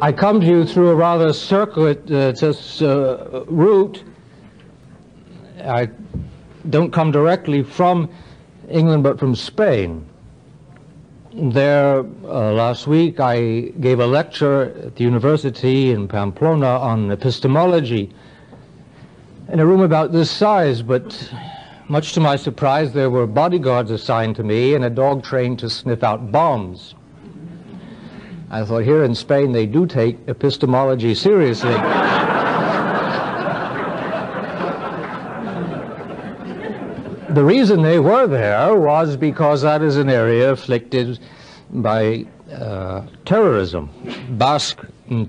I come to you through a rather circuitous uh, route. I don't come directly from England, but from Spain. There, uh, last week, I gave a lecture at the university in Pamplona on epistemology in a room about this size, but much to my surprise, there were bodyguards assigned to me and a dog trained to sniff out bombs. I thought here in Spain they do take epistemology seriously. the reason they were there was because that is an area afflicted by uh, terrorism, Basque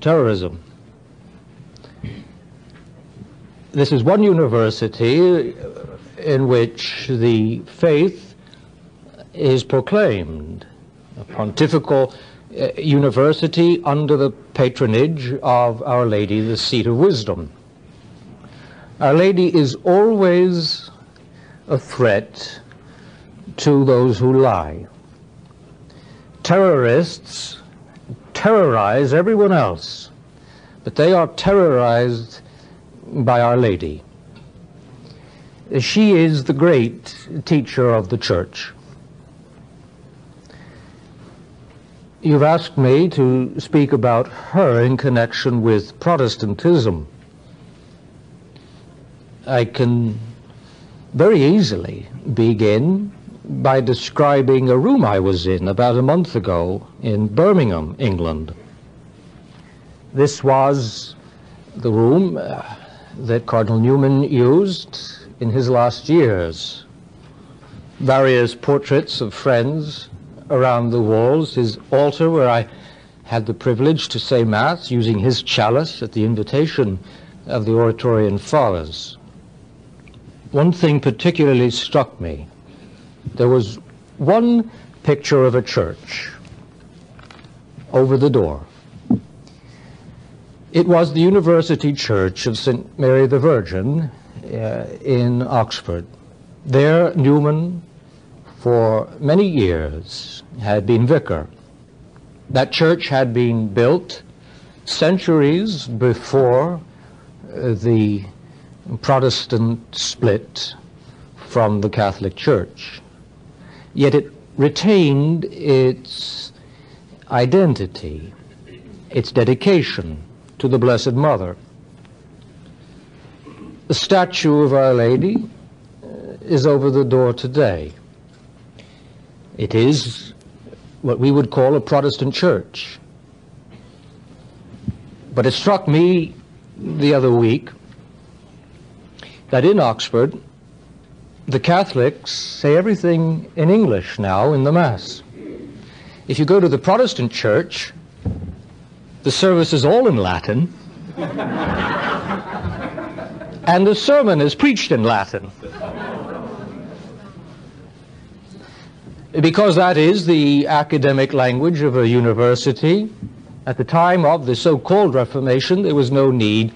terrorism. This is one university in which the faith is proclaimed, a pontifical Uh, university under the patronage of Our Lady, the seat of wisdom. Our Lady is always a threat to those who lie. Terrorists terrorize everyone else, but they are terrorized by Our Lady. She is the great teacher of the church. You've asked me to speak about her in connection with Protestantism. I can very easily begin by describing a room I was in about a month ago in Birmingham, England. This was the room uh, that Cardinal Newman used in his last years. Various portraits of friends around the walls, his altar where I had the privilege to say Mass using his chalice at the invitation of the Oratorian Fathers one thing particularly struck me. There was one picture of a church over the door. It was the University Church of St. Mary the Virgin uh, in Oxford. There, Newman, for many years, had been vicar. That church had been built centuries before uh, the Protestant split from the Catholic Church. Yet it retained its identity, its dedication to the Blessed Mother. The statue of Our Lady uh, is over the door today. It is what we would call a Protestant church. But it struck me the other week that in Oxford, the Catholics say everything in English now in the Mass. If you go to the Protestant church, the service is all in Latin, and the sermon is preached in Latin. Because that is the academic language of a university, at the time of the so called Reformation, there was no need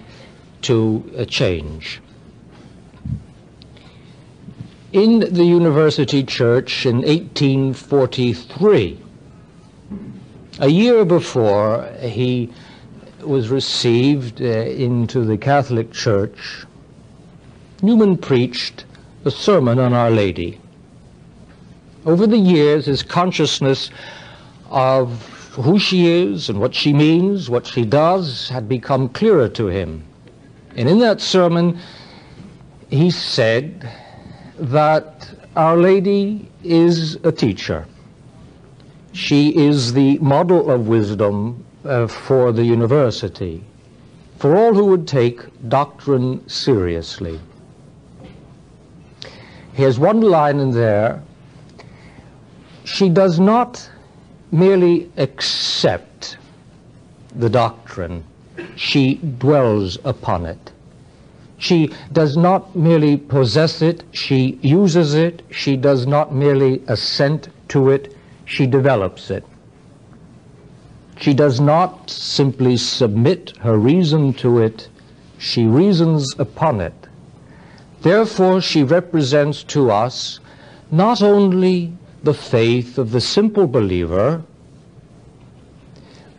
to uh, change in the university church in 1843. A year before he was received uh, into the Catholic Church, Newman preached a sermon on Our Lady. Over the years, his consciousness of who she is and what she means, what she does, had become clearer to him. And in that sermon, he said, that Our Lady is a teacher. She is the model of wisdom uh, for the university, for all who would take doctrine seriously. Here's one line in there. She does not merely accept the doctrine, she dwells upon it. She does not merely possess it, she uses it. She does not merely assent to it, she develops it. She does not simply submit her reason to it, she reasons upon it. Therefore, she represents to us not only the faith of the simple believer,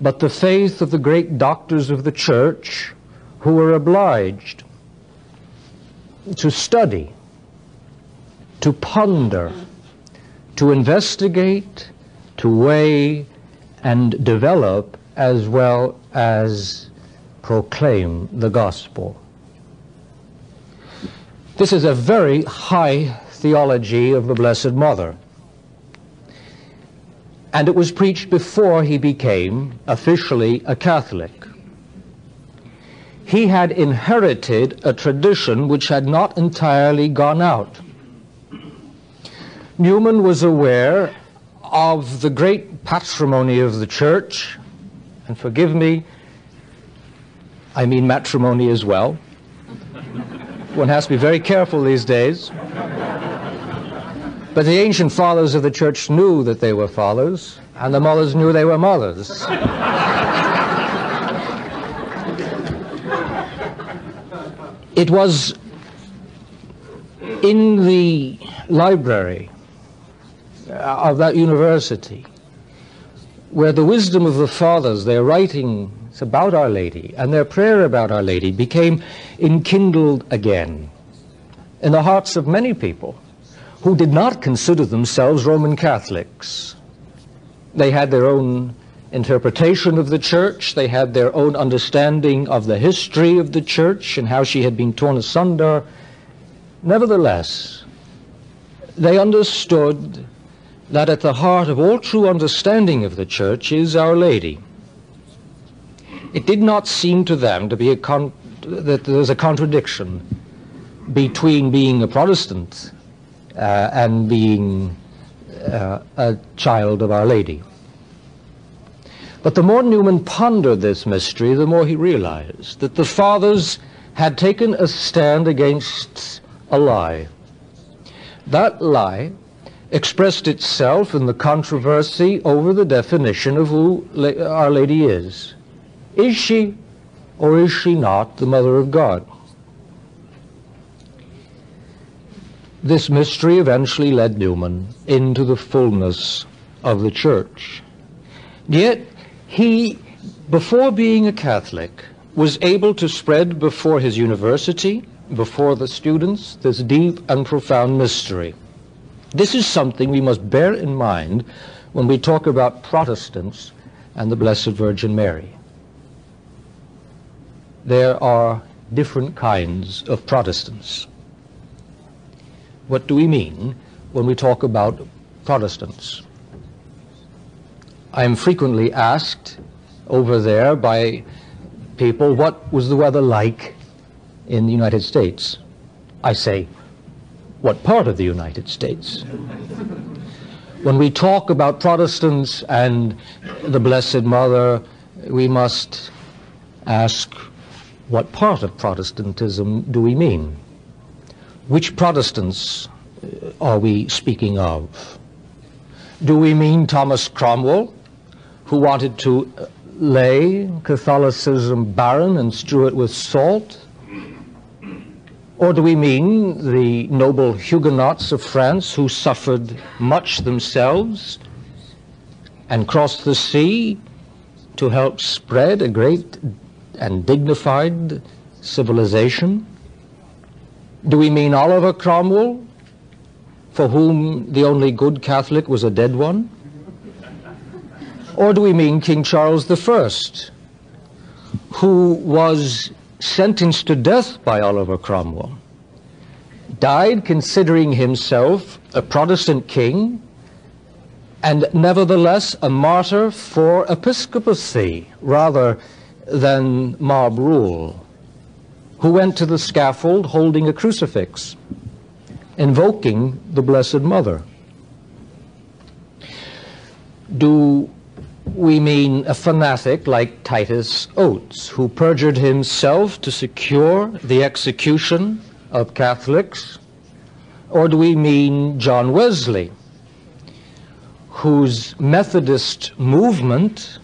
but the faith of the great doctors of the church who were obliged to study, to ponder, to investigate, to weigh, and develop as well as proclaim the gospel. This is a very high theology of the Blessed Mother. And it was preached before he became officially a Catholic. He had inherited a tradition which had not entirely gone out. Newman was aware of the great patrimony of the church, and forgive me, I mean matrimony as well. One has to be very careful these days. But the ancient fathers of the church knew that they were fathers, and the mothers knew they were mothers. it was in the library uh, of that university where the wisdom of the fathers, their writings about Our Lady and their prayer about Our Lady became enkindled again in the hearts of many people who did not consider themselves Roman Catholics. They had their own interpretation of the church, they had their own understanding of the history of the church and how she had been torn asunder. Nevertheless, they understood that at the heart of all true understanding of the church is Our Lady. It did not seem to them to be a con- that there was a contradiction between being a Protestant uh, and being uh, a child of Our Lady. But the more Newman pondered this mystery, the more he realized that the fathers had taken a stand against a lie. That lie expressed itself in the controversy over the definition of who Our Lady is. Is she or is she not the Mother of God? This mystery eventually led Newman into the fullness of the church. Yet he, before being a Catholic, was able to spread before his university, before the students, this deep and profound mystery. This is something we must bear in mind when we talk about Protestants and the Blessed Virgin Mary. There are different kinds of Protestants. What do we mean when we talk about Protestants? I am frequently asked over there by people, what was the weather like in the United States? I say, what part of the United States? when we talk about Protestants and the Blessed Mother, we must ask what part of Protestantism do we mean? Which Protestants uh, are we speaking of? Do we mean Thomas Cromwell, who wanted to lay Catholicism barren and strew it with salt? Or do we mean the noble Huguenots of France who suffered much themselves and crossed the sea to help spread a great and dignified civilization? Do we mean Oliver Cromwell, for whom the only good Catholic was a dead one? Or do we mean King Charles I, who was sentenced to death by Oliver Cromwell, died considering himself a Protestant king and nevertheless a martyr for episcopacy rather than mob rule, who went to the scaffold holding a crucifix, invoking the Blessed Mother. Do we mean a fanatic like Titus Oates, who perjured himself to secure the execution of Catholics? Or do we mean John Wesley, whose Methodist movement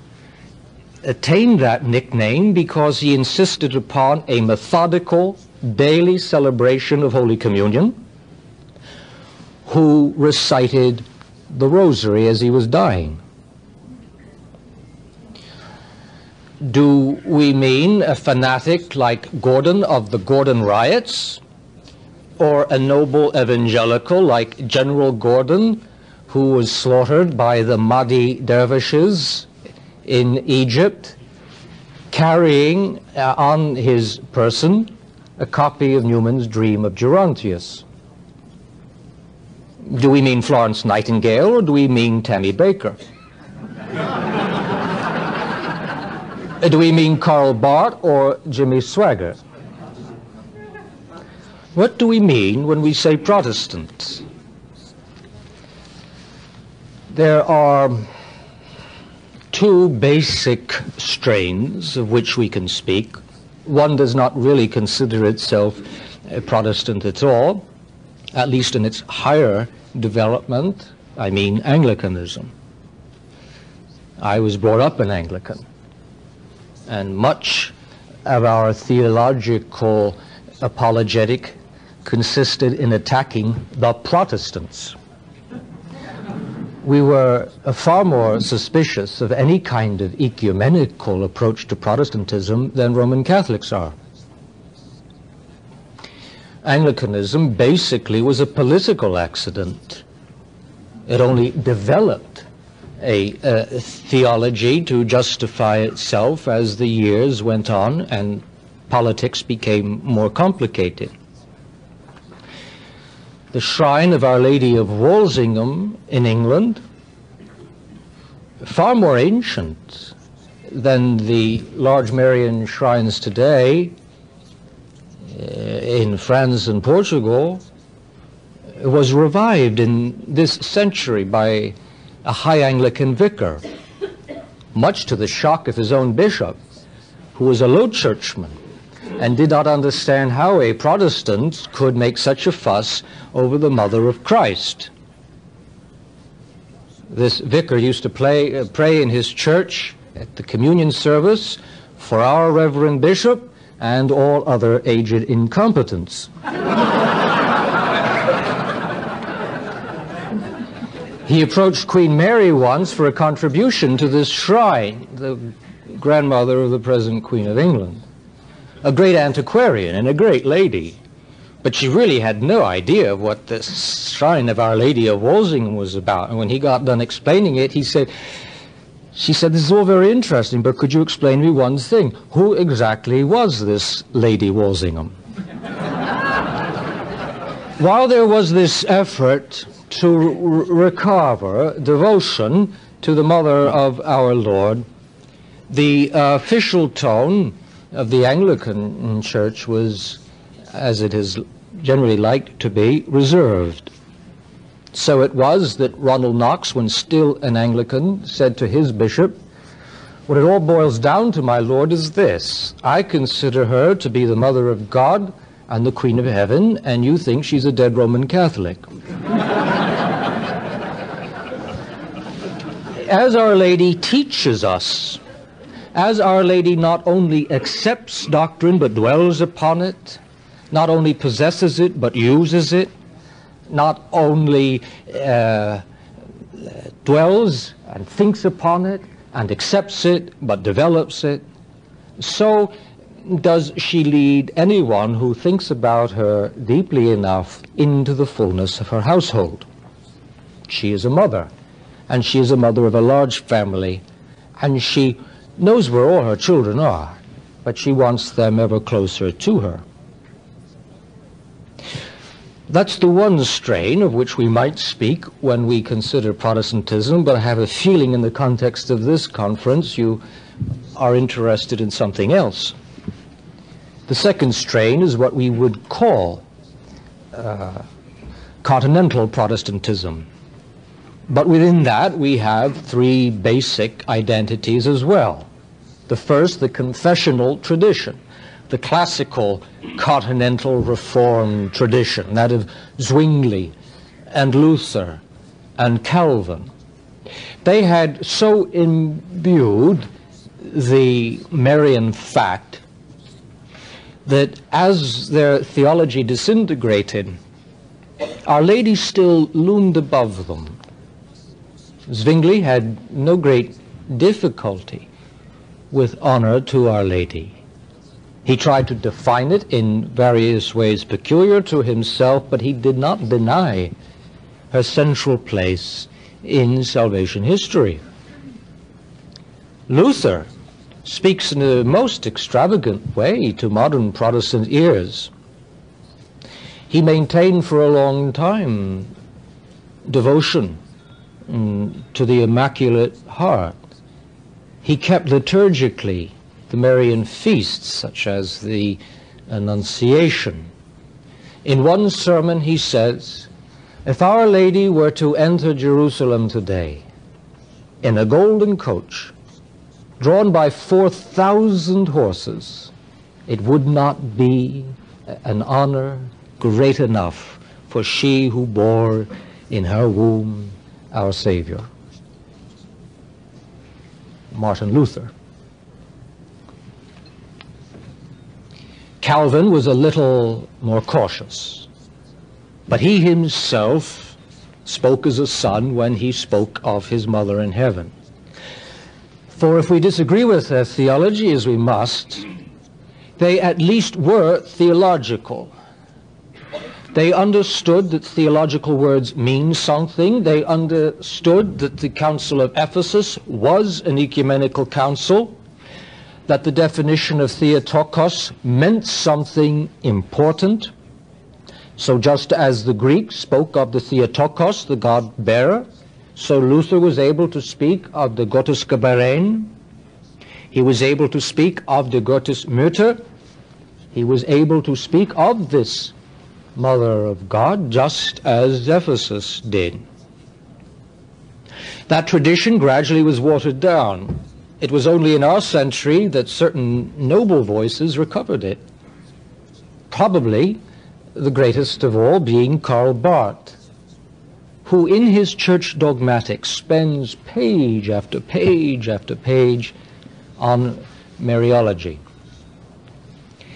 attained that nickname because he insisted upon a methodical daily celebration of Holy Communion, who recited the Rosary as he was dying? Do we mean a fanatic like Gordon of the Gordon riots? Or a noble evangelical like General Gordon, who was slaughtered by the Mahdi dervishes in Egypt, carrying uh, on his person a copy of Newman's Dream of Gerontius? Do we mean Florence Nightingale or do we mean Tammy Bakker? do we mean Karl Barth or Jimmy Swaggart? What do we mean when we say Protestant? There are two basic strains of which we can speak. One does not really consider itself a Protestant at all, at least in its higher development. I mean Anglicanism. I was brought up an Anglican, and much of our theological apologetic consisted in attacking the Protestants. We were uh, far more suspicious of any kind of ecumenical approach to Protestantism than Roman Catholics are. Anglicanism basically was a political accident. It only developed a, a, theology to justify itself as the years went on and politics became more complicated. The shrine of Our Lady of Walsingham in England, far more ancient than the large Marian shrines today, uh, in France and Portugal was revived in this century by a high Anglican vicar, much to the shock of his own bishop, who was a low churchman and did not understand how a Protestant could make such a fuss over the mother of Christ. This vicar used to play, uh, pray in his church at the communion service for our Reverend Bishop and all other aged incompetents. he approached Queen Mary once for a contribution to this shrine, the grandmother of the present Queen of England. A great antiquarian and a great lady. But she really had no idea of what this shrine of Our Lady of Walsingham was about. And when he got done explaining it, he said, she said, This is all very interesting, but could you explain me one thing? Who exactly was this Lady Walsingham? While there was this effort to recover devotion to the Mother of our Lord, the uh, official tone of the Anglican Church was, as it is generally liked to be, reserved. So it was that Ronald Knox, when still an Anglican, said to his bishop, What it all boils down to, my lord, is this. I consider her to be the mother of God and the Queen of Heaven, and you think she's a dead Roman Catholic. as Our Lady teaches us, as Our Lady not only accepts doctrine but dwells upon it, not only possesses it but uses it, not only uh, dwells and thinks upon it and accepts it, but develops it, so does she lead anyone who thinks about her deeply enough into the fullness of her household. She is a mother, and she is a mother of a large family, and she knows where all her children are, but she wants them ever closer to her. That's the one strain of which we might speak when we consider Protestantism, but I have a feeling in the context of this conference you are interested in something else. The second strain is what we would call uh, continental Protestantism. But within that, we have three basic identities as well. The first, the confessional tradition the classical continental reform tradition, that of Zwingli and Luther and Calvin. They had so imbued the Marian fact that as their theology disintegrated, Our Lady still loomed above them. Zwingli had no great difficulty with honor to Our Lady. He tried to define it in various ways peculiar to himself, but he did not deny her central place in salvation history. Luther speaks in a most extravagant way to modern Protestant ears. He maintained for a long time devotion mm, to the Immaculate Heart. He kept liturgically the Marian feasts, such as the Annunciation. In one sermon, he says, If Our Lady were to enter Jerusalem today in a golden coach, drawn by 4,000 horses, it would not be an honor great enough for she who bore in her womb our Savior. Martin Luther. Calvin was a little more cautious, but he himself spoke as a son when he spoke of his mother in heaven. For if we disagree with their theology, as we must, they at least were theological. They understood that theological words mean something. They understood that the Council of Ephesus was an ecumenical council, that the definition of Theotokos meant something important. So just as the Greeks spoke of the Theotokos, the God-bearer, so Luther was able to speak of the Gottesgeberin. He was able to speak of the Gottesmutter. He was able to speak of this Mother of God, just as Ephesus did. That tradition gradually was watered down. It was only in our century that certain noble voices recovered it. Probably the greatest of all being Karl Barth who in his church dogmatics spends page after page after page on Mariology.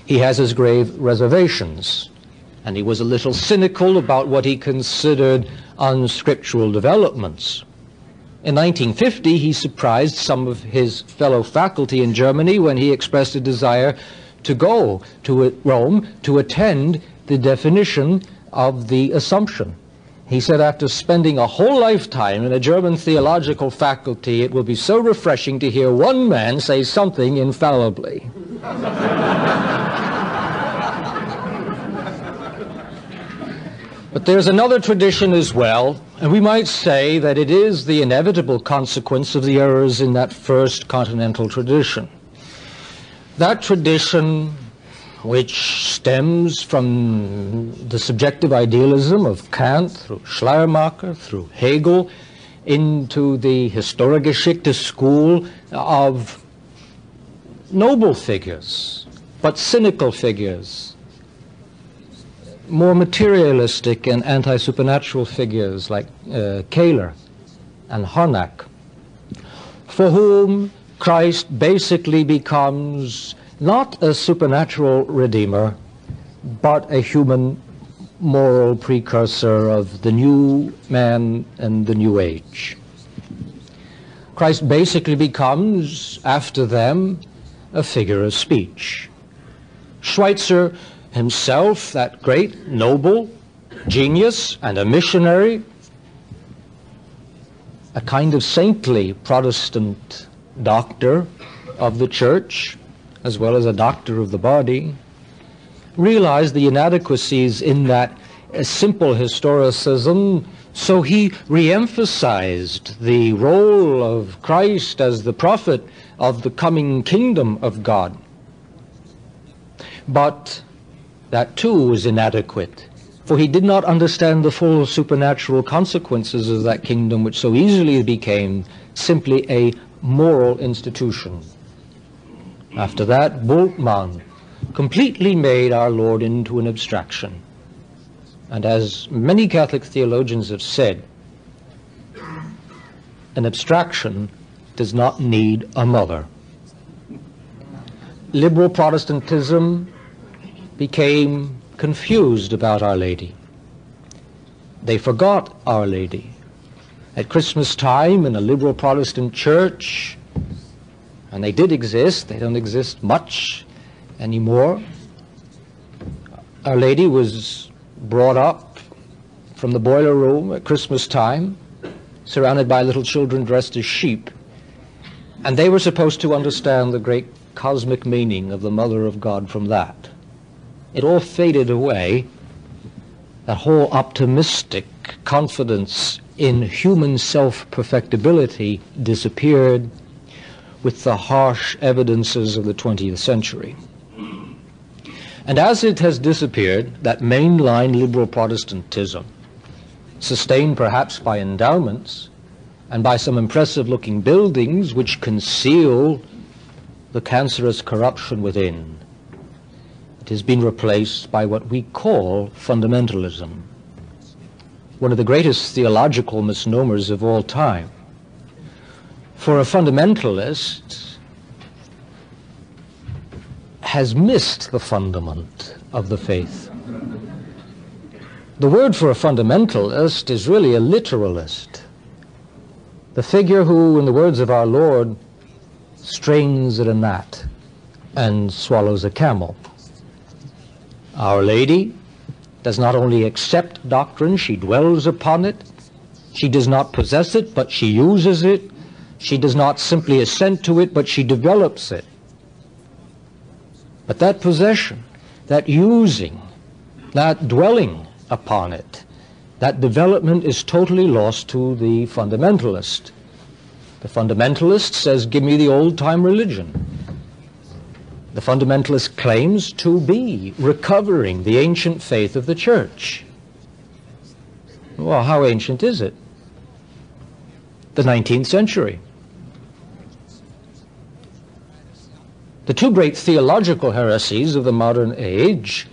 He has his grave reservations, and he was a little cynical about what he considered unscriptural developments. In 1950, he surprised some of his fellow faculty in Germany when he expressed a desire to go to Rome to attend the definition of the Assumption. He said, after spending a whole lifetime in a German theological faculty, it will be so refreshing to hear one man say something infallibly. but there's another tradition as well, and we might say that it is the inevitable consequence of the errors in that first continental tradition. That tradition which stems from the subjective idealism of Kant through Schleiermacher, through Hegel, into the Historiegeschichte school of noble figures, but cynical figures, more materialistic and anti-supernatural figures like uh, Kähler and Harnack, for whom Christ basically becomes not a supernatural redeemer, but a human moral precursor of the new man and the new age. Christ basically becomes, after them, a figure of speech. Schweitzer himself, that great noble genius and a missionary, a kind of saintly Protestant doctor of the church, as well as a doctor of the body, realized the inadequacies in that uh, simple historicism, so he re-emphasized the role of Christ as the prophet of the coming kingdom of God. But that too was inadequate, for he did not understand the full supernatural consequences of that kingdom which so easily became simply a moral institution. After that, Bultmann completely made our Lord into an abstraction. And as many Catholic theologians have said, an abstraction does not need a mother. Liberal Protestantism became confused about Our Lady. They forgot Our Lady. At Christmas time in a liberal Protestant church, and they did exist. They don't exist much anymore. Our Lady was brought up from the boiler room at Christmas time, surrounded by little children dressed as sheep. And they were supposed to understand the great cosmic meaning of the Mother of God from that. It all faded away. That whole optimistic confidence in human self-perfectibility disappeared with the harsh evidences of the 20th century. And as it has disappeared, that mainline liberal Protestantism, sustained perhaps by endowments and by some impressive looking buildings which conceal the cancerous corruption within, it has been replaced by what we call fundamentalism, one of the greatest theological misnomers of all time. For a fundamentalist has missed the fundament of the faith. The word for a fundamentalist is really a literalist. The figure who, in the words of our Lord, strains at a gnat and swallows a camel. Our Lady does not only accept doctrine, she dwells upon it. She does not possess it, but she uses it. She does not simply assent to it, but she develops it. But that possession, that using, that dwelling upon it, that development is totally lost to the fundamentalist. The fundamentalist says, give me the old-time religion. The fundamentalist claims to be recovering the ancient faith of the church. Well, how ancient is it? The 19th century. The two great theological heresies of the modern age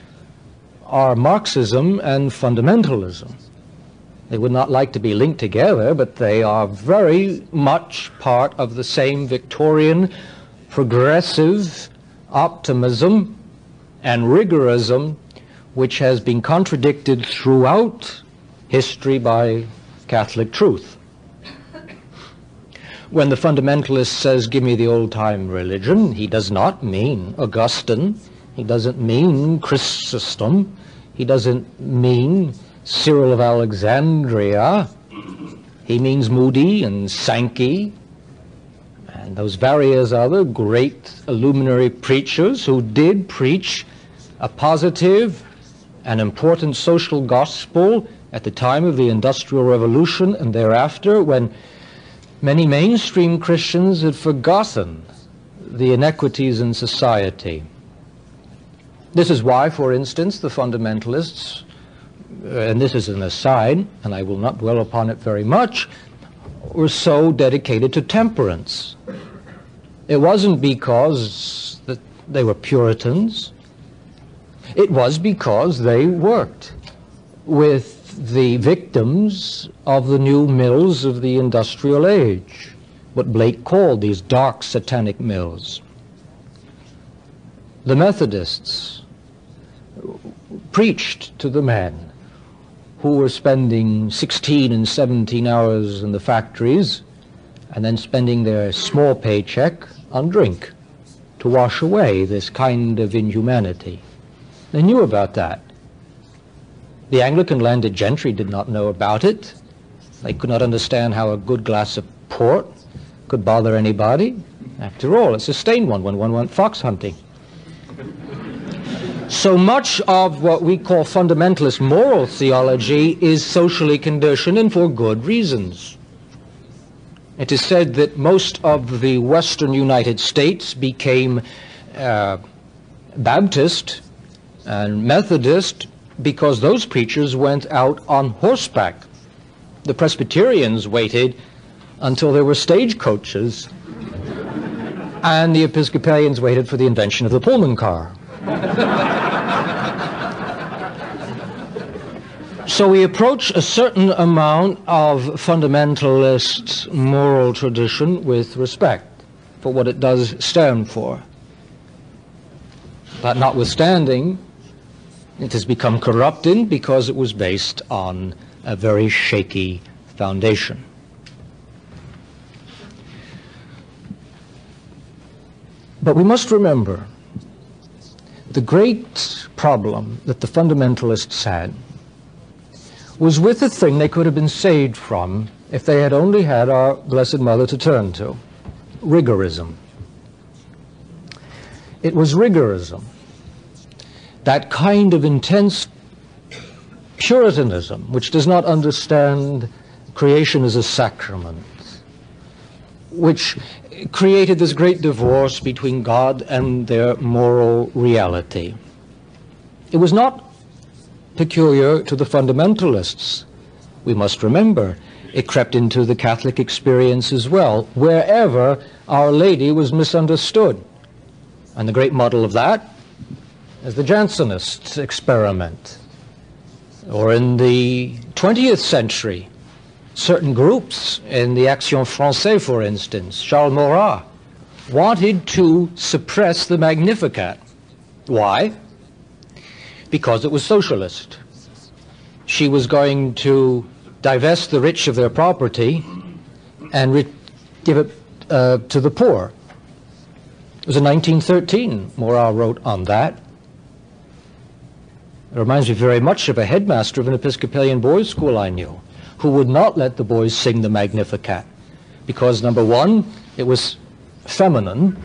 are Marxism and fundamentalism. They would not like to be linked together, but they are very much part of the same Victorian progressive optimism and rigorism which has been contradicted throughout history by Catholic truth. When the fundamentalist says, give me the old-time religion, he does not mean Augustine. He doesn't mean Chrysostom. He doesn't mean Cyril of Alexandria. He means Moody and Sankey and those various other great luminary preachers who did preach a positive and important social gospel at the time of the Industrial Revolution and thereafter when Many mainstream Christians had forgotten the inequities in society. This is why, for instance, the fundamentalists, uh, and this is an aside, and I will not dwell upon it very much, were so dedicated to temperance. It wasn't because that they were Puritans. It was because they worked with the victims of the new mills of the industrial age, what Blake called these dark satanic mills. The Methodists preached to the men who were spending 16 and 17 hours in the factories and then spending their small paycheck on drink to wash away this kind of inhumanity. They knew about that. The Anglican landed gentry did not know about it. They could not understand how a good glass of port could bother anybody. After all, it's a stained one when one went fox hunting. So much of what we call fundamentalist moral theology is socially conditioned and for good reasons. It is said that most of the western United States became uh, Baptist and Methodist because those preachers went out on horseback. The Presbyterians waited until there were stagecoaches, and the Episcopalians waited for the invention of the Pullman car. So we approach a certain amount of fundamentalist moral tradition with respect for what it does stand for. But notwithstanding, it has become corrupted because it was based on a very shaky foundation. But we must remember the great problem that the fundamentalists had was with a thing they could have been saved from if they had only had our Blessed Mother to turn to rigorism. It was rigorism, that kind of intense Puritanism, which does not understand creation as a sacrament, which created this great divorce between God and their moral reality. It was not peculiar to the fundamentalists. We must remember it crept into the Catholic experience as well, wherever Our Lady was misunderstood. And the great model of that is the Jansenist experiment. Or in the 20th century, certain groups in the Action Française, for instance, Charles Maurras, wanted to suppress the Magnificat. Why? Because it was socialist. She was going to divest the rich of their property and give it uh, to the poor. It was in 1913 Maurras wrote on that. It reminds me very much of a headmaster of an Episcopalian boys' school I knew who would not let the boys sing the Magnificat because, number one, it was feminine,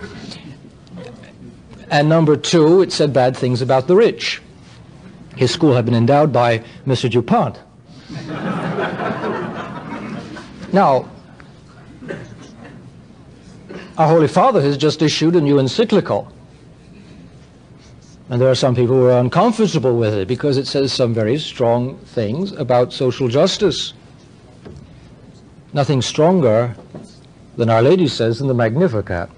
and number two, it said bad things about the rich. His school had been endowed by Mr. Dupont. now, our Holy Father has just issued a new encyclical. And there are some people who are uncomfortable with it because it says some very strong things about social justice. Nothing stronger than Our Lady says in the Magnificat.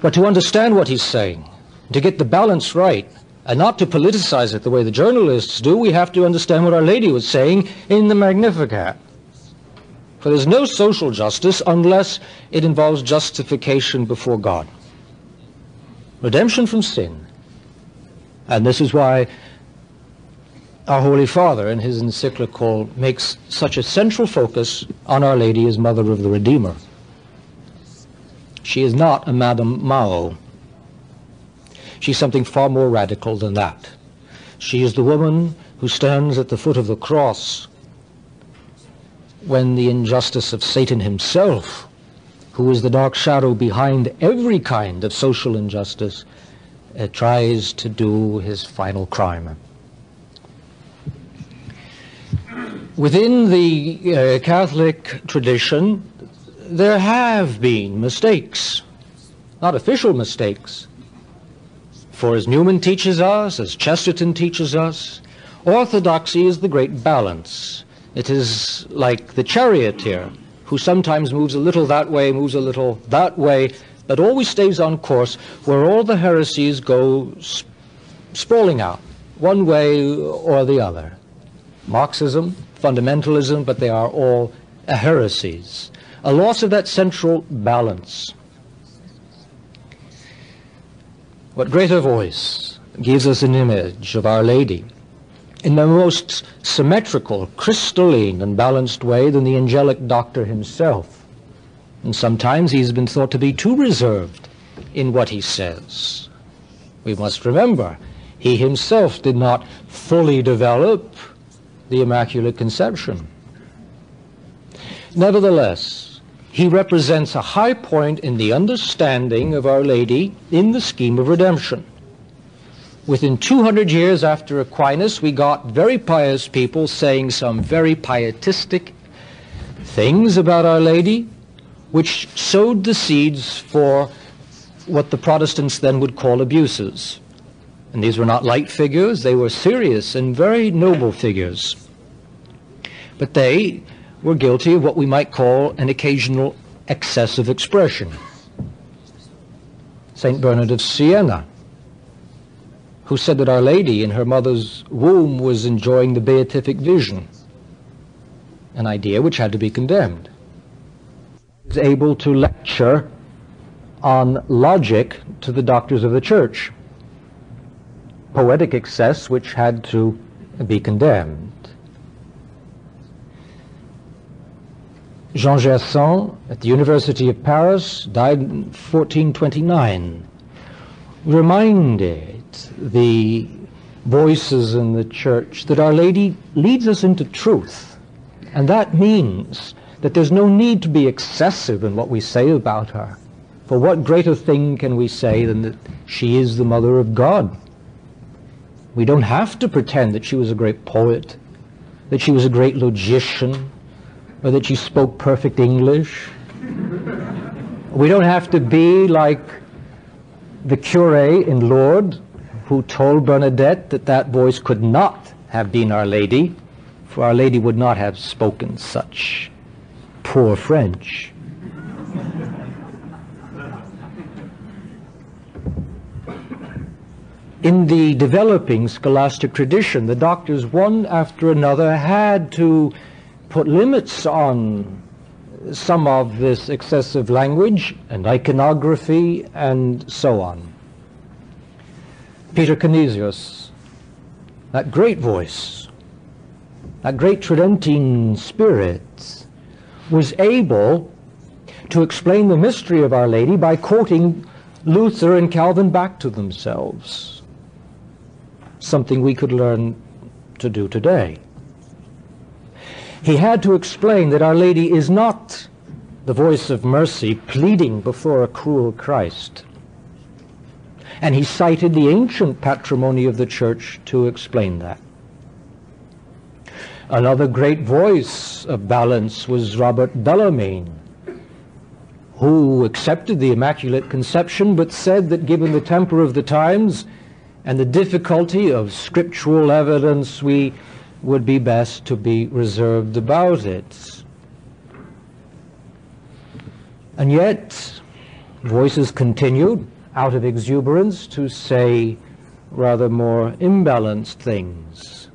But to understand what he's saying, to get the balance right, and not to politicize it the way the journalists do, we have to understand what Our Lady was saying in the Magnificat. For there's no social justice unless it involves justification before God. Redemption from sin. And this is why our Holy Father in his encyclical makes such a central focus on Our Lady as Mother of the Redeemer. She is not a Madame Mao. She's something far more radical than that. She is the woman who stands at the foot of the cross when the injustice of Satan himself, who is the dark shadow behind every kind of social injustice, uh, tries to do his final crime. Within the uh, Catholic tradition, there have been mistakes, not official mistakes. For as Newman teaches us, as Chesterton teaches us, orthodoxy is the great balance it is like the charioteer, who sometimes moves a little that way, moves a little that way, but always stays on course where all the heresies go sp sprawling out, one way or the other. Marxism, fundamentalism, but they are all heresies. A loss of that central balance. What greater voice gives us an image of Our Lady in the most symmetrical, crystalline, and balanced way than the angelic doctor himself. And sometimes he's been thought to be too reserved in what he says. We must remember, he himself did not fully develop the Immaculate Conception. Nevertheless, he represents a high point in the understanding of Our Lady in the scheme of redemption. Within 200 years after Aquinas, we got very pious people saying some very pietistic things about Our Lady, which sowed the seeds for what the Protestants then would call abuses. And these were not light figures, they were serious and very noble figures. But they were guilty of what we might call an occasional excess of expression. St. Bernard of Siena who said that Our Lady in her mother's womb was enjoying the beatific vision, an idea which had to be condemned. He was able to lecture on logic to the doctors of the church, poetic excess which had to be condemned. Jean Gerson at the University of Paris, died in 1429, reminded the voices in the church that Our Lady leads us into truth. And that means that there's no need to be excessive in what we say about her. For what greater thing can we say than that she is the mother of God? We don't have to pretend that she was a great poet, that she was a great logician, or that she spoke perfect English. we don't have to be like the cure in Lourdes who told Bernadette that that voice could not have been Our Lady, for Our Lady would not have spoken such poor French. In the developing scholastic tradition, the doctors, one after another, had to put limits on some of this excessive language and iconography and so on. Peter Canisius, that great voice, that great Tridentine spirit, was able to explain the mystery of Our Lady by quoting Luther and Calvin back to themselves something we could learn to do today. He had to explain that Our Lady is not the voice of mercy pleading before a cruel Christ. And he cited the ancient patrimony of the church to explain that. Another great voice of balance was Robert Bellarmine, who accepted the Immaculate Conception but said that given the temper of the times, and the difficulty of scriptural evidence, we would be best to be reserved about it. And yet, voices continued out of exuberance to say rather more imbalanced things.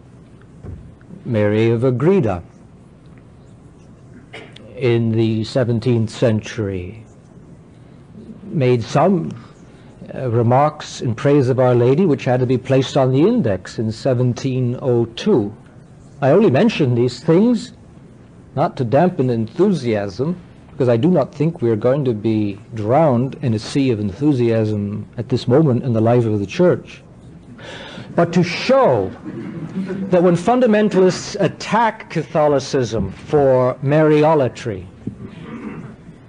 Mary of Agreda in the 17th century made some uh, remarks in praise of Our Lady, which had to be placed on the index in 1702. I only mention these things not to dampen enthusiasm, because I do not think we are going to be drowned in a sea of enthusiasm at this moment in the life of the church, but to show that when fundamentalists attack Catholicism for Mariolatry,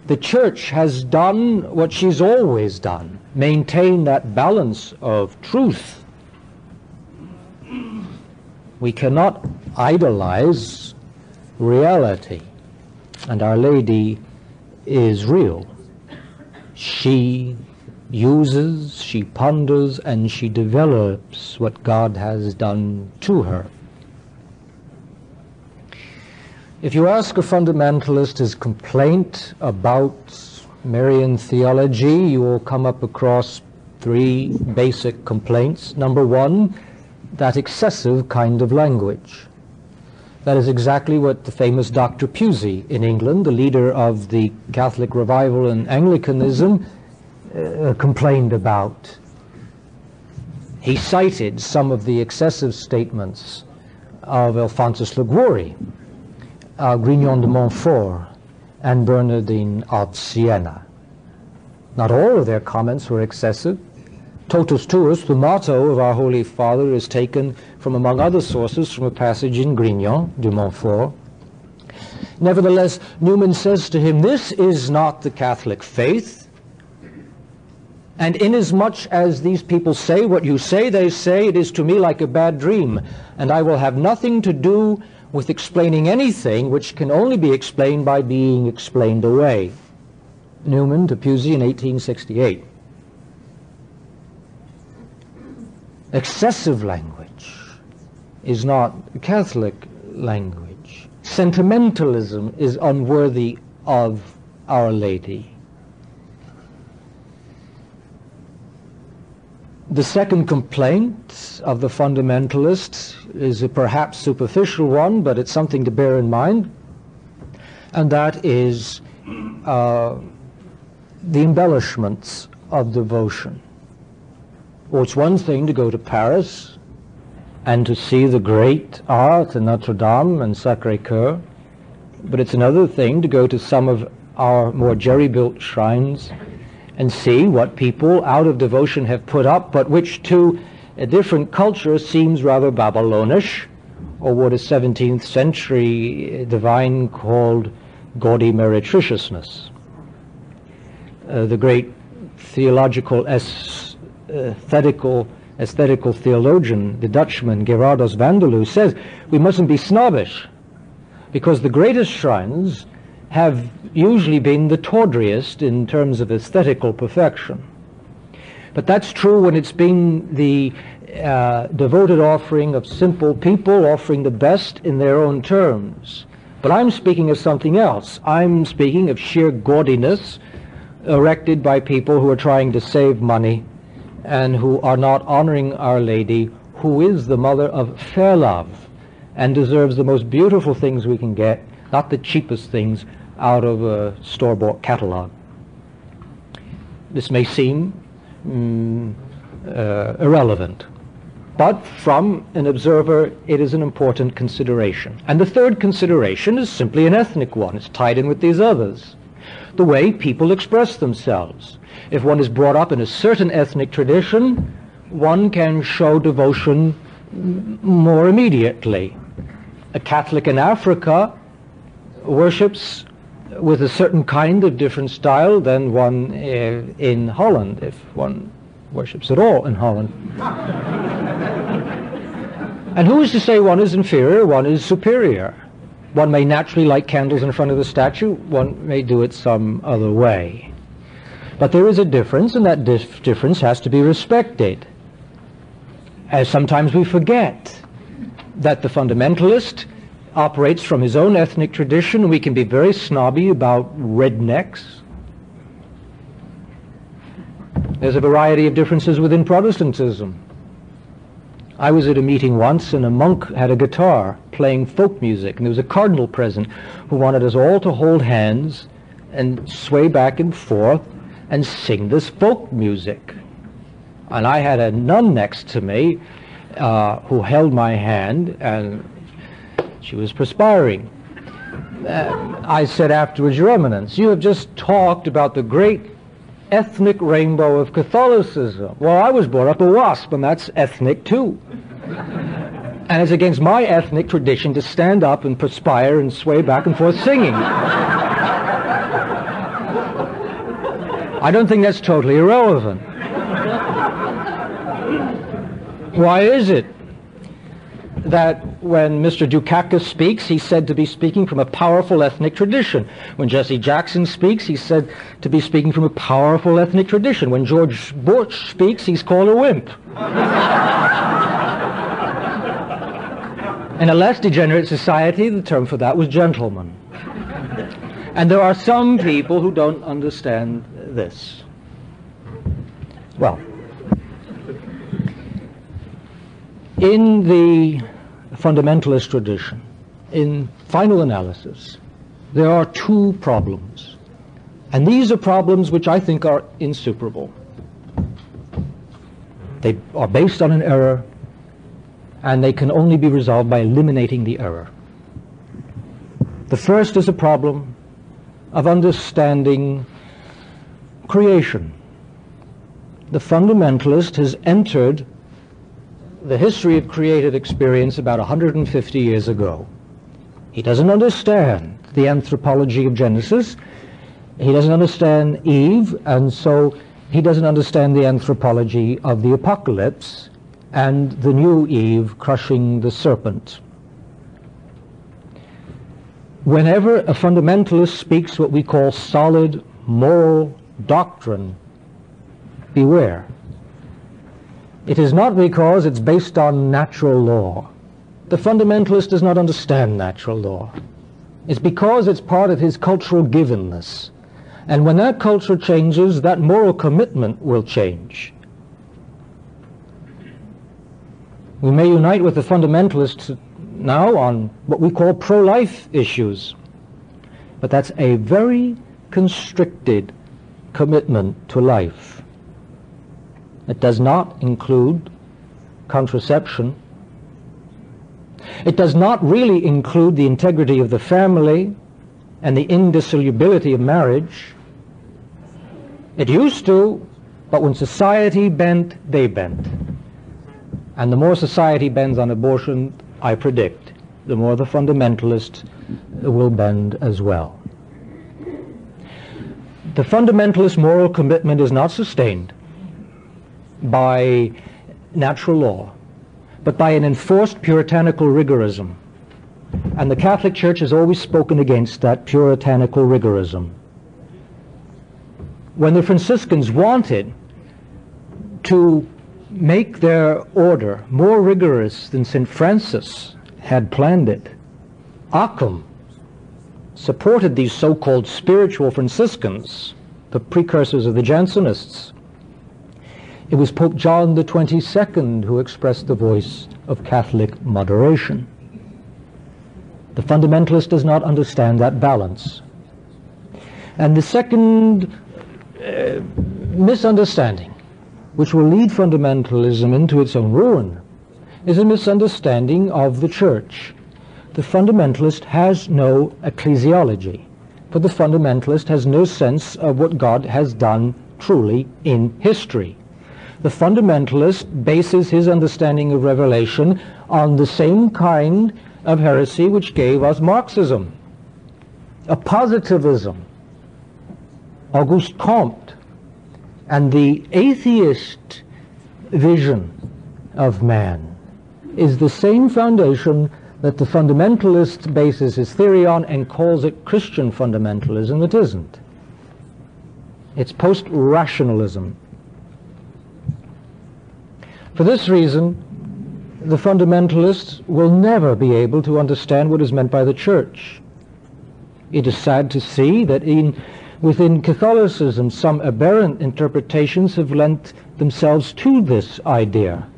the church has done what she's always done maintain that balance of truth. We cannot idolize reality. And Our Lady is real. She uses, she ponders, and she develops what God has done to her. If you ask a fundamentalist his complaint about Marian theology, you will come up across three basic complaints. Number one, that excessive kind of language. That is exactly what the famous Dr. Pusey in England, the leader of the Catholic revival and Anglicanism, uh, complained about. He cited some of the excessive statements of Alphonsus Liguori, uh, Grignon de Montfort, and Bernardine of Siena. Not all of their comments were excessive. Totus tuus, the motto of our Holy Father, is taken from, among other sources, from a passage in Grignon de Montfort. Nevertheless, Newman says to him, This is not the Catholic faith. And inasmuch as these people say what you say, they say, it is to me like a bad dream, and I will have nothing to do with explaining anything which can only be explained by being explained away. Newman to Pusey in 1868. Excessive language is not Catholic language. Sentimentalism is unworthy of Our Lady. The second complaint of the fundamentalists is a perhaps superficial one, but it's something to bear in mind, and that is uh, the embellishments of devotion. Well, it's one thing to go to Paris and to see the great art in Notre Dame and Sacré-Cœur, but it's another thing to go to some of our more jerry-built shrines and see what people out of devotion have put up, but which to a different culture seems rather Babylonish, or what a 17th century divine called gaudy meretriciousness. Uh, the great theological aesthetical aesthetical theologian, the Dutchman Gerardus van der van der Leeuw, says we mustn't be snobbish because the greatest shrines have usually been the tawdriest in terms of aesthetical perfection. But that's true when it's been the uh, devoted offering of simple people offering the best in their own terms. But I'm speaking of something else. I'm speaking of sheer gaudiness erected by people who are trying to save money and who are not honoring Our Lady, who is the mother of fair love and deserves the most beautiful things we can get, not the cheapest things out of a store-bought catalog. This may seem mm, uh, irrelevant, but from an observer, it is an important consideration. And the third consideration is simply an ethnic one. It's tied in with these others. The way people express themselves. If one is brought up in a certain ethnic tradition, one can show devotion more immediately. A Catholic in Africa worships with a certain kind of different style than one uh, in Holland, if one worships at all in Holland. and who is to say one is inferior, one is superior? One may naturally light candles in front of the statue, one may do it some other way. But there is a difference, and that dif difference has to be respected. As sometimes we forget that the fundamentalist operates from his own ethnic tradition. We can be very snobby about rednecks. There's a variety of differences within Protestantism. I was at a meeting once and a monk had a guitar playing folk music and there was a cardinal present who wanted us all to hold hands and sway back and forth and sing this folk music. And I had a nun next to me uh, who held my hand, and she was perspiring. Uh, I said afterwards, Your Eminence, you have just talked about the great ethnic rainbow of Catholicism. Well, I was brought up a WASP, and that's ethnic too. and it's against my ethnic tradition to stand up and perspire and sway back and forth singing. I don't think that's totally irrelevant. Why is it that when Mr. Dukakis speaks, he's said to be speaking from a powerful ethnic tradition. When Jesse Jackson speaks, he's said to be speaking from a powerful ethnic tradition. When George Bush speaks, he's called a wimp. In a less degenerate society, the term for that was gentleman. And there are some people who don't understand this. Well, in the fundamentalist tradition, in final analysis, there are two problems. And these are problems which I think are insuperable. They are based on an error, and they can only be resolved by eliminating the error. The first is a problem of understanding creation. The fundamentalist has entered the history of creative experience about 150 years ago. He doesn't understand the anthropology of Genesis. He doesn't understand Eve, and so he doesn't understand the anthropology of the apocalypse and the new Eve crushing the serpent. Whenever a fundamentalist speaks what we call solid moral doctrine, beware. It is not because it's based on natural law. The fundamentalist does not understand natural law. It's because it's part of his cultural givenness. And when that culture changes, that moral commitment will change. We may unite with the fundamentalists now on what we call pro-life issues. But that's a very constricted commitment to life. It does not include contraception. It does not really include the integrity of the family and the indissolubility of marriage. It used to, but when society bent, they bent. And the more society bends on abortion, I predict, the more the fundamentalists will bend as well. The fundamentalist moral commitment is not sustained by natural law, but by an enforced puritanical rigorism. And the Catholic Church has always spoken against that puritanical rigorism. When the Franciscans wanted to make their order more rigorous than St. Francis had planned it, Occam supported these so-called spiritual Franciscans, the precursors of the Jansenists. It was Pope John the 22nd who expressed the voice of Catholic moderation. The fundamentalist does not understand that balance. And the second uh, misunderstanding, which will lead fundamentalism into its own ruin, is a misunderstanding of the church. The fundamentalist has no ecclesiology, for the fundamentalist has no sense of what God has done truly in history. The fundamentalist bases his understanding of revelation on the same kind of heresy which gave us Marxism, a positivism, Auguste Comte, and the atheist vision of man is the same foundation that the fundamentalist bases his theory on and calls it Christian fundamentalism. It isn't. It's post-rationalism. For this reason, the fundamentalists will never be able to understand what is meant by the church. It is sad to see that in, within Catholicism some aberrant interpretations have lent themselves to this idea.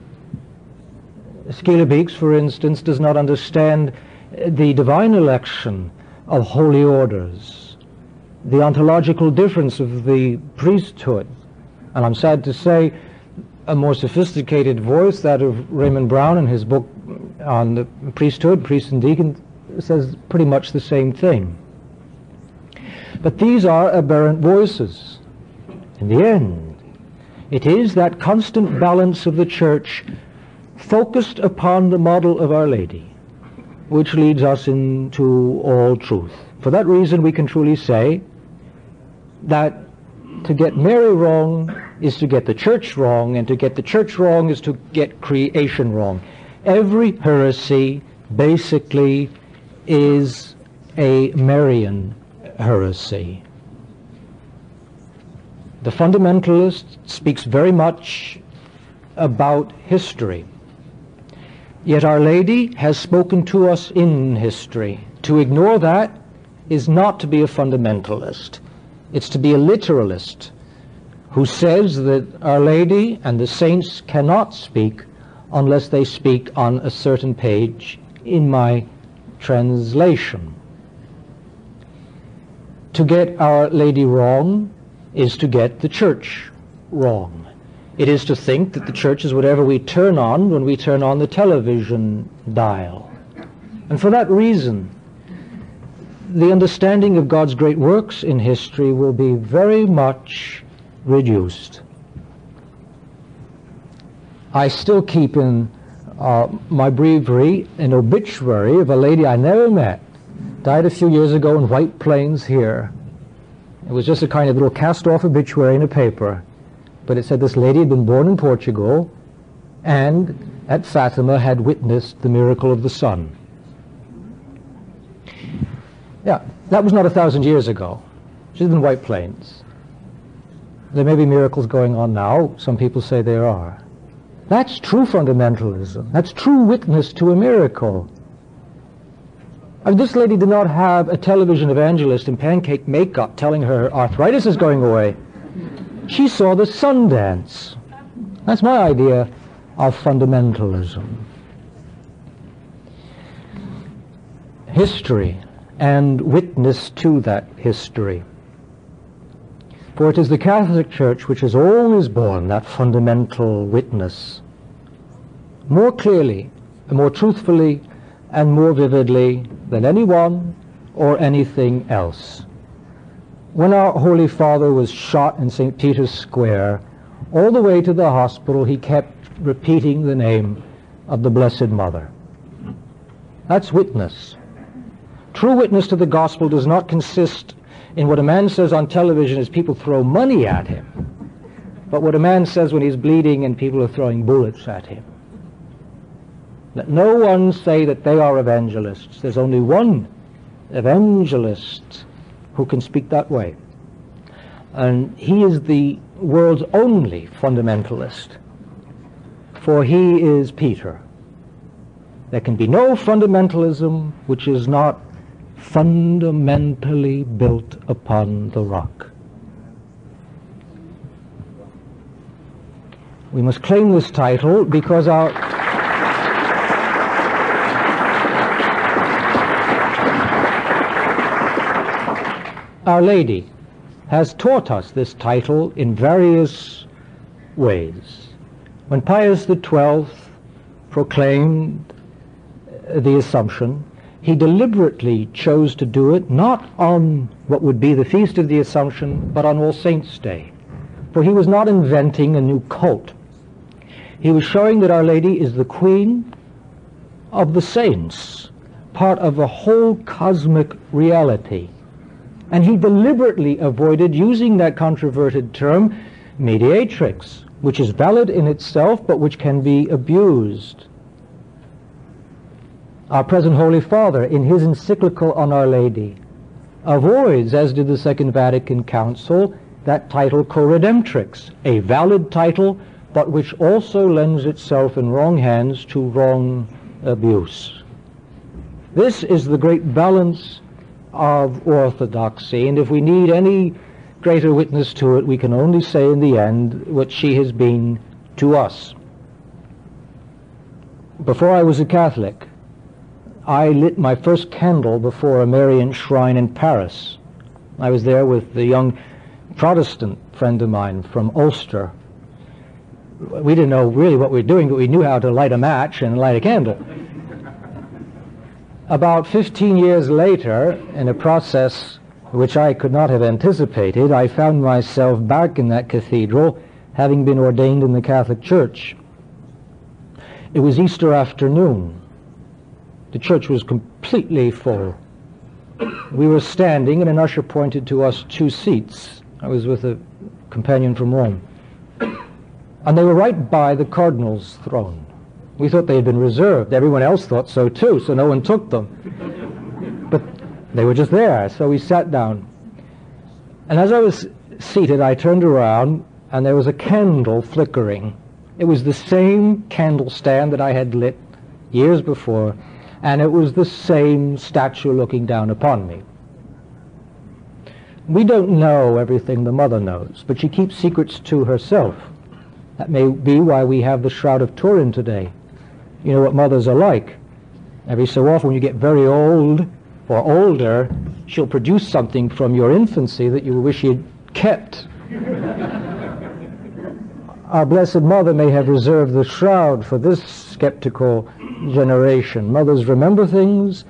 Beeks, for instance, does not understand the divine election of holy orders, the ontological difference of the priesthood. And I'm sad to say a more sophisticated voice, that of Raymond Brown in his book on the priesthood, priests and deacons, says pretty much the same thing. But these are aberrant voices. In the end, it is that constant balance of the church focused upon the model of Our Lady which leads us into all truth. For that reason, we can truly say that to get Mary wrong is to get the church wrong, and to get the church wrong is to get creation wrong. Every heresy basically is a Marian heresy. The fundamentalist speaks very much about history. Yet Our Lady has spoken to us in history. To ignore that is not to be a fundamentalist. It's to be a literalist who says that Our Lady and the saints cannot speak unless they speak on a certain page in my translation. To get Our Lady wrong is to get the church wrong. It is to think that the church is whatever we turn on when we turn on the television dial. And for that reason, the understanding of God's great works in history will be very much reduced. I still keep in uh, my breviary an obituary of a lady I never met, died a few years ago in White Plains here. It was just a kind of little cast-off obituary in a paper, but it said this lady had been born in Portugal and at Fatima had witnessed the miracle of the sun. Yeah, that was not a thousand years ago. She's in White Plains. There may be miracles going on now. Some people say there are. That's true fundamentalism. That's true witness to a miracle. I mean, this lady did not have a television evangelist in pancake makeup telling her arthritis is going away. She saw the sun dance. That's my idea of fundamentalism. History and witness to that history. For it is the Catholic Church which has always borne that fundamental witness more clearly, more truthfully, and more vividly than anyone or anything else. When our Holy Father was shot in St. Peter's Square, all the way to the hospital, he kept repeating the name of the Blessed Mother. That's witness. True witness to the gospel does not consist in what a man says on television is people throw money at him, but what a man says when he's bleeding and people are throwing bullets at him. Let no one say that they are evangelists. There's only one evangelist who can speak that way. And he is the world's only fundamentalist, for he is Peter. There can be no fundamentalism which is not fundamentally built upon the rock. We must claim this title because our Our Lady has taught us this title in various ways. When Pius XII proclaimed the Assumption, he deliberately chose to do it not on what would be the Feast of the Assumption, but on All Saints' Day. For he was not inventing a new cult. He was showing that Our Lady is the Queen of the saints, part of a whole cosmic reality and he deliberately avoided using that controverted term, mediatrix, which is valid in itself, but which can be abused. Our present Holy Father, in his encyclical on Our Lady, avoids, as did the Second Vatican Council, that title co-redemptrix, a valid title, but which also lends itself in wrong hands to wrong abuse. This is the great balance of orthodoxy, and if we need any greater witness to it, we can only say in the end what she has been to us. Before I was a Catholic, I lit my first candle before a Marian shrine in Paris. I was there with the young Protestant friend of mine from Ulster. We didn't know really what we were doing, but we knew how to light a match and light a candle. About 15 years later, in a process which I could not have anticipated, I found myself back in that cathedral, having been ordained in the Catholic Church. It was Easter afternoon. The church was completely full. We were standing, and an usher pointed to us two seats. I was with a companion from Rome. And they were right by the cardinal's throne. We thought they had been reserved. Everyone else thought so too, so no one took them. But they were just there, so we sat down. And as I was seated, I turned around and there was a candle flickering. It was the same candle stand that I had lit years before, and it was the same statue looking down upon me. We don't know everything the mother knows, but she keeps secrets to herself. That may be why we have the Shroud of Turin today. You know what mothers are like. Every so often when you get very old or older, she'll produce something from your infancy that you wish you'd kept. Our Blessed Mother may have reserved the shroud for this skeptical generation. Mothers remember things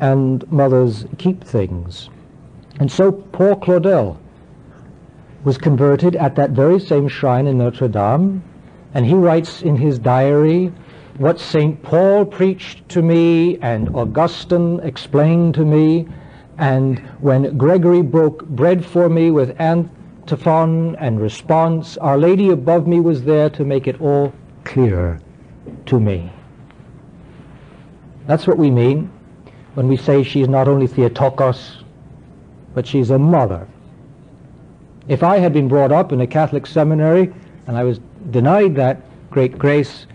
and mothers keep things. And so poor Claudel was converted at that very same shrine in Notre Dame, and he writes in his diary what St. Paul preached to me and Augustine explained to me, and when Gregory broke bread for me with antiphon and response, Our Lady above me was there to make it all clear to me. That's what we mean when we say she's not only Theotokos, but she's a mother. If I had been brought up in a Catholic seminary and I was denied that great grace,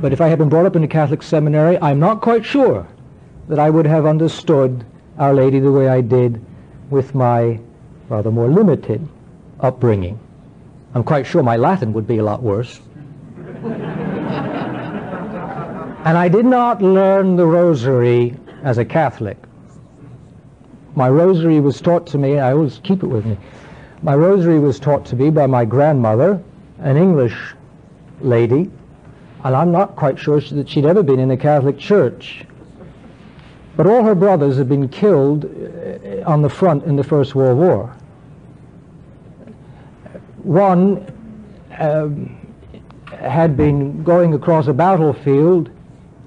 but if I had been brought up in a Catholic seminary, I'm not quite sure that I would have understood Our Lady the way I did with my rather more limited upbringing. I'm quite sure my Latin would be a lot worse. and I did not learn the rosary as a Catholic. My rosary was taught to me, I always keep it with me. My rosary was taught to me by my grandmother, an English lady, and I'm not quite sure that she'd ever been in a Catholic church. But all her brothers had been killed uh, on the front in the First World War. One um, had been going across a battlefield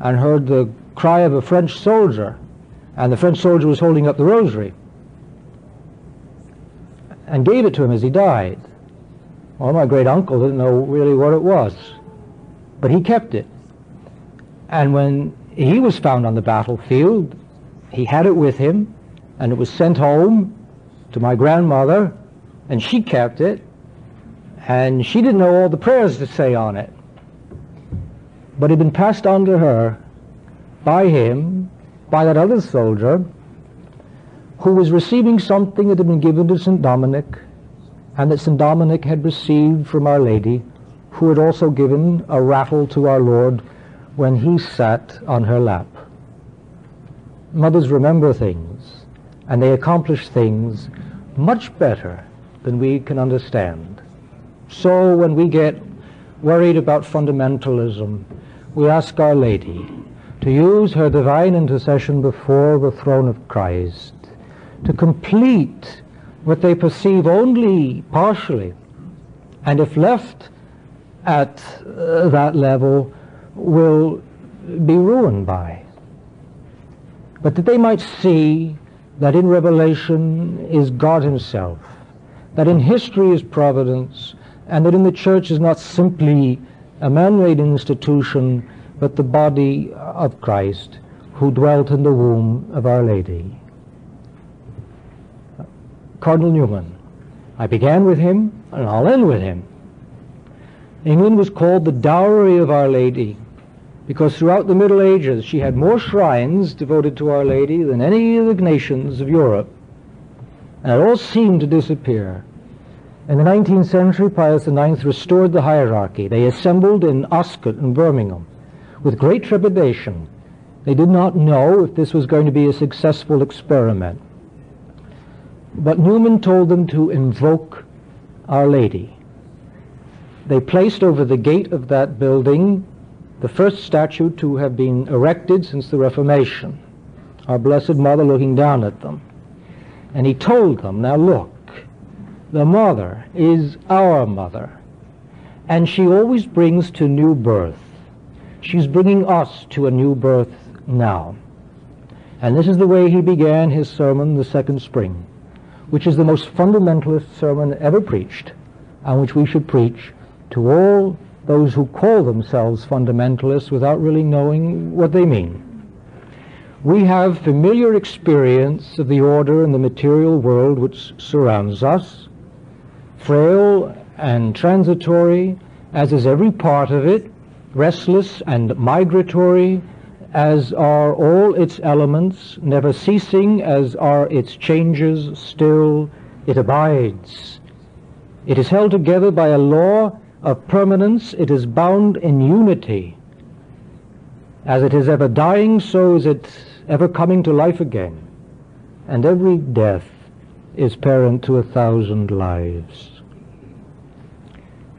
and heard the cry of a French soldier, and the French soldier was holding up the rosary and gave it to him as he died. Well, my great uncle didn't know really what it was, but he kept it. And when he was found on the battlefield, he had it with him, and it was sent home to my grandmother, and she kept it, and she didn't know all the prayers to say on it. But had been passed on to her by him, by that other soldier, who was receiving something that had been given to St. Dominic, and that St. Dominic had received from Our Lady, who had also given a rattle to our Lord when he sat on her lap. Mothers remember things, and they accomplish things much better than we can understand. So when we get worried about fundamentalism, we ask Our Lady to use her divine intercession before the throne of Christ to complete what they perceive only partially, and if left at uh, that level, will be ruined by. But that they might see that in Revelation is God Himself, that in history is providence, and that in the church is not simply a man-made institution, but the body of Christ who dwelt in the womb of Our Lady. Cardinal Newman. I began with him, and I'll end with him. England was called the dowry of Our Lady because throughout the Middle Ages she had more shrines devoted to Our Lady than any of the nations of Europe. And it all seemed to disappear. In the 19th century, Pius IX restored the hierarchy. They assembled in Oscott and Birmingham with great trepidation. They did not know if this was going to be a successful experiment. But Newman told them to invoke Our Lady. They placed over the gate of that building the first statue to have been erected since the Reformation, our Blessed Mother looking down at them. And he told them, now look, the mother is our mother, and she always brings to new birth. She's bringing us to a new birth now. And this is the way he began his sermon the second spring which is the most fundamentalist sermon ever preached, and which we should preach to all those who call themselves fundamentalists without really knowing what they mean. We have familiar experience of the order in the material world which surrounds us, frail and transitory, as is every part of it, restless and migratory, as are all its elements, never ceasing as are its changes, still it abides. It is held together by a law of permanence, it is bound in unity. As it is ever dying, so is it ever coming to life again. And every death is parent to a thousand lives.